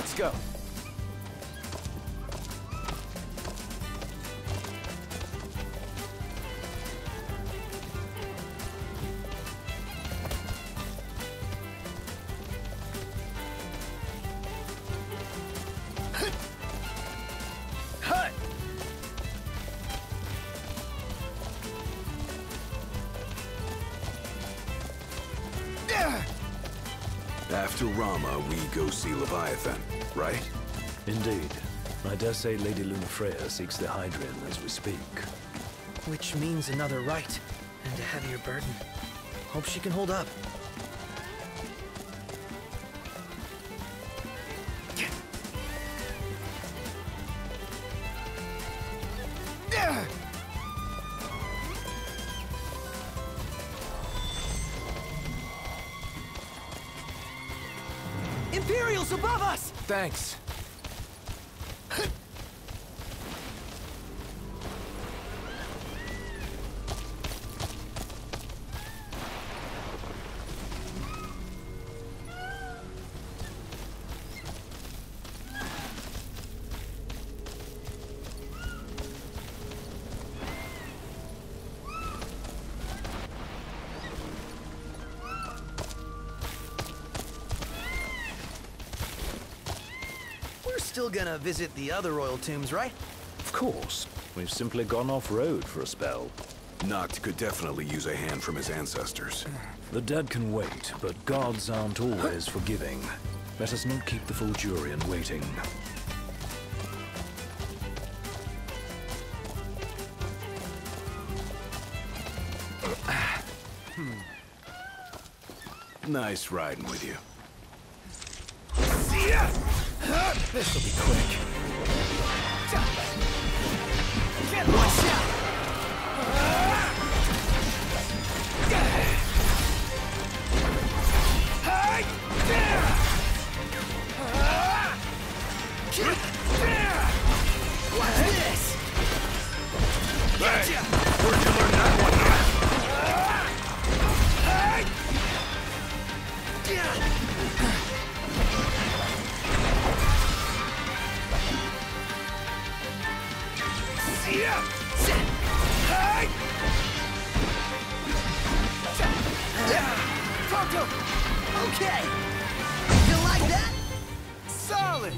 Let's go. After Ramuh, we go see Leviathan, right? Indeed. I dare say Lady Lunafreya seeks the Hydraean as we speak. Which means another rite, and a heavier burden. Hope she can hold up. Imperials above us! Thanks. Still gonna visit the other royal tombs, right? Of course. We've simply gone off-road for a spell. Noct could definitely use a hand from his ancestors. The dead can wait, but gods aren't always forgiving. Let us not keep the Fulgurian waiting. Hmm. Nice riding with you. This'll be quick. Get my shot! Prompto! Okay! You like that? Solid!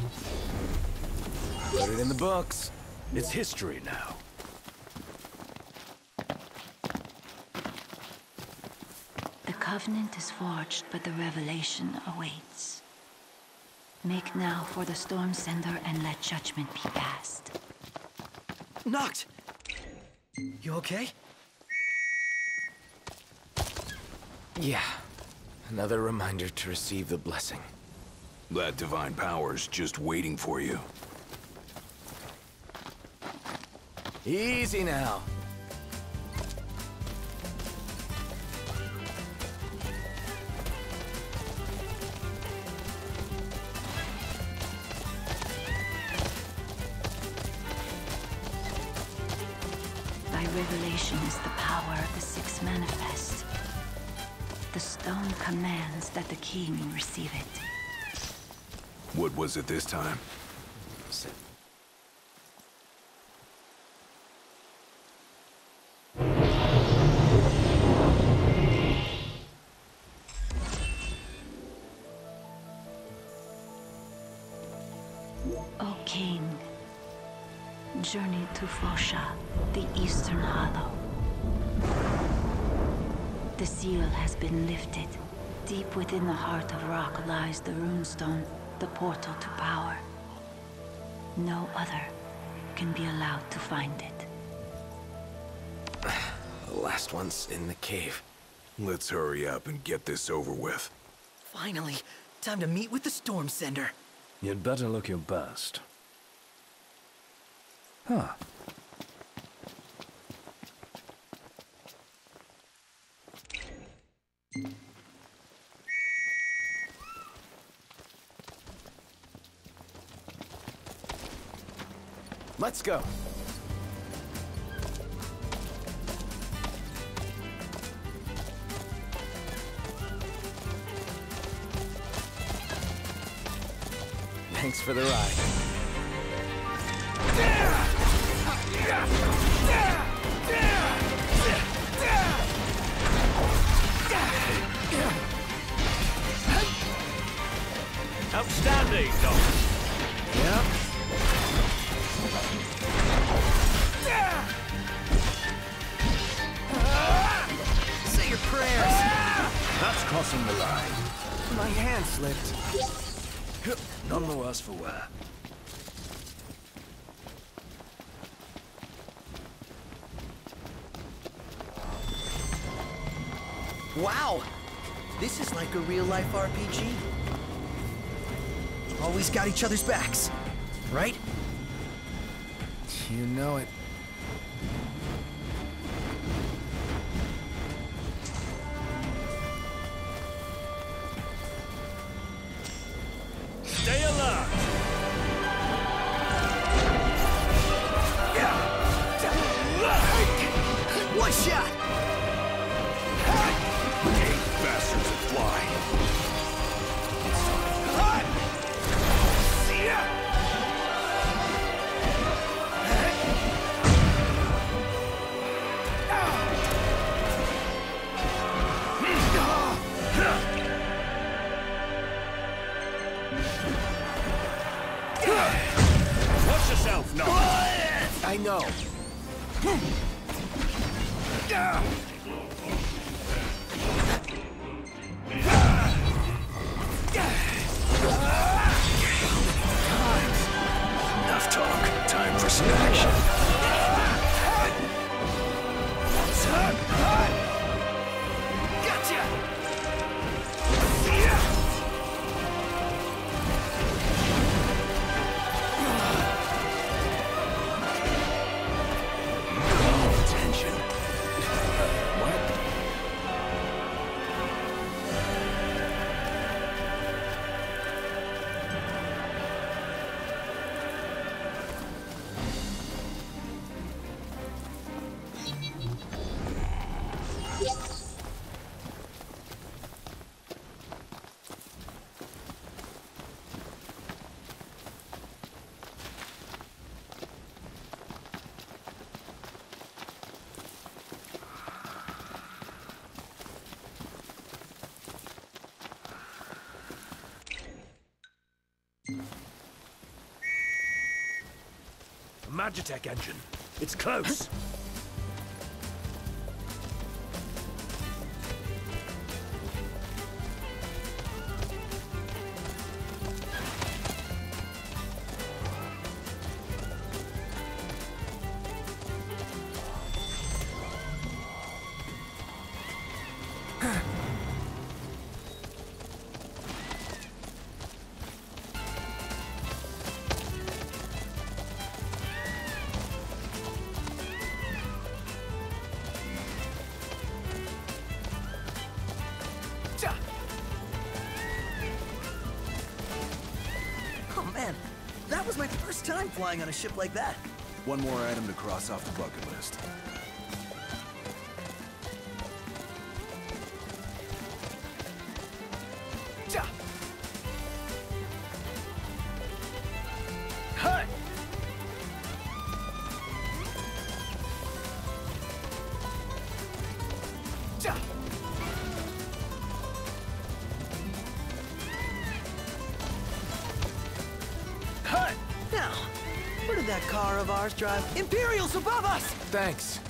Put it in the books. It's history now. The covenant is forged, but the revelation awaits. Make now for the storm sender and let judgment be passed. Noct! You okay? Yeah. Another reminder to receive the blessing. That divine power's just waiting for you. Easy now. Thy revelation is the power of the Six Manifest. The stone commands that the king receive it. What was it this time? O king, journey to Fociaugh, the eastern hollow. The seal has been lifted. Deep within the heart of rock lies the runestone, the portal to power. No other can be allowed to find it. The last one's in the cave. Let's hurry up and get this over with. Finally, time to meet with the Storm Sender. You'd better look your best. Huh. Let's go. Thanks for the ride. Outstanding, Doc. Yep. Crossing the line. My hand slipped. None the worse for wear. Wow! This is like a real-life RPG. Always got each other's backs, right? You know it. Magitech engine. It's close. Was my first time flying on a ship like that. One more item to cross off the bucket list. Did that car of ours drive? Imperials above us! Thanks.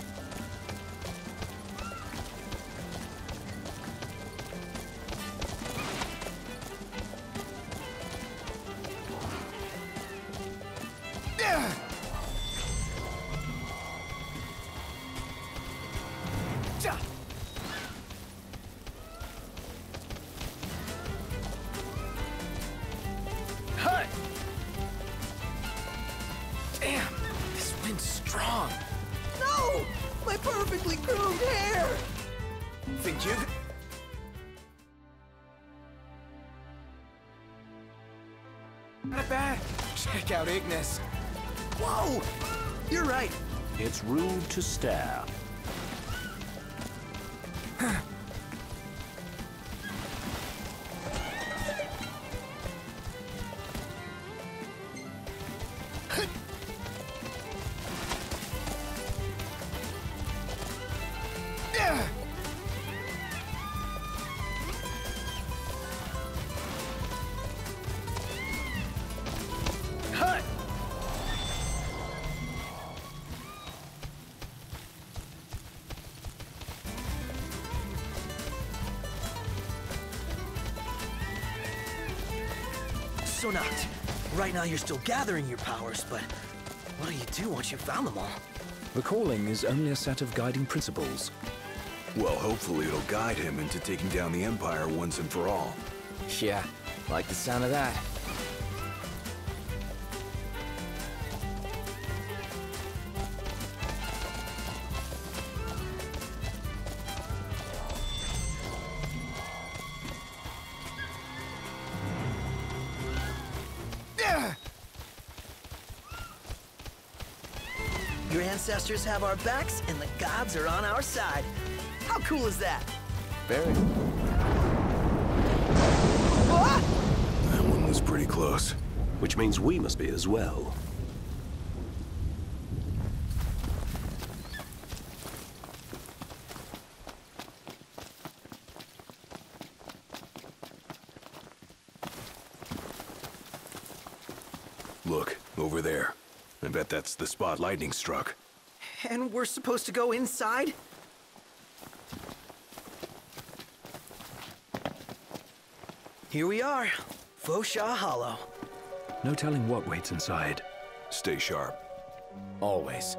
Check out Ignis. Whoa! You're right. It's rude to stare. So Noct, right now you're still gathering your powers, but what do you do once you've found them all? The calling is only a set of guiding principles. Well, hopefully it'll guide him into taking down the Empire once and for all. Yeah, like the sound of that. Your have our backs, and the gods are on our side. How cool is that? Very. That one was pretty close. Which means we must be as well. Look, over there. I bet that's the spot lightning struck. And we're supposed to go inside? Here we are, Fociaugh Hollow. No telling what waits inside. Stay sharp. Always.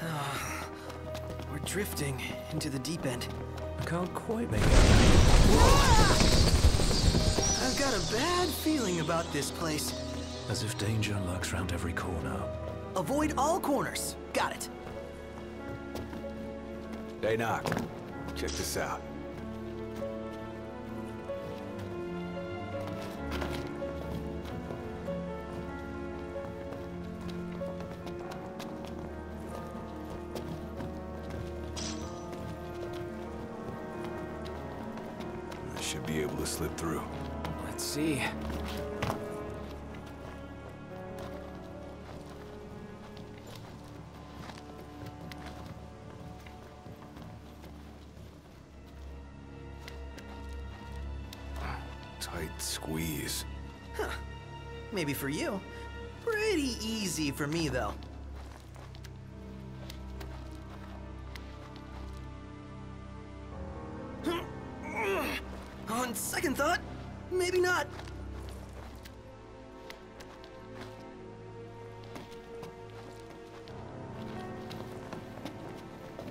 Ah, we're drifting into the deep end. I can't quite make it. I've got a bad feeling about this place. As if danger lurks round every corner. Avoid all corners. Got it. Hey, Noct. Check this out. To slip through. Let's see. Tight squeeze. Huh. Maybe for you. Pretty easy for me, though. Not.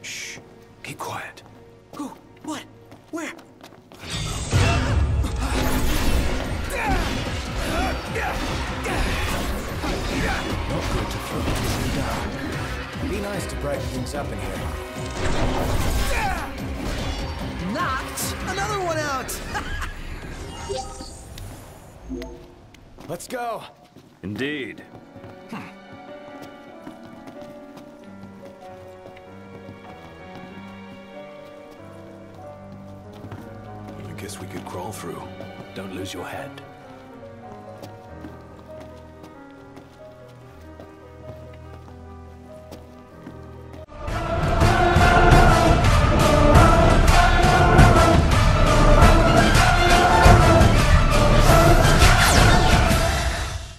Shh. Keep quiet. Who? What? Where? Not good to throw things in the dark. Be nice to brighten things up in here. Go. Indeed. I guess we could crawl through. Don't lose your head.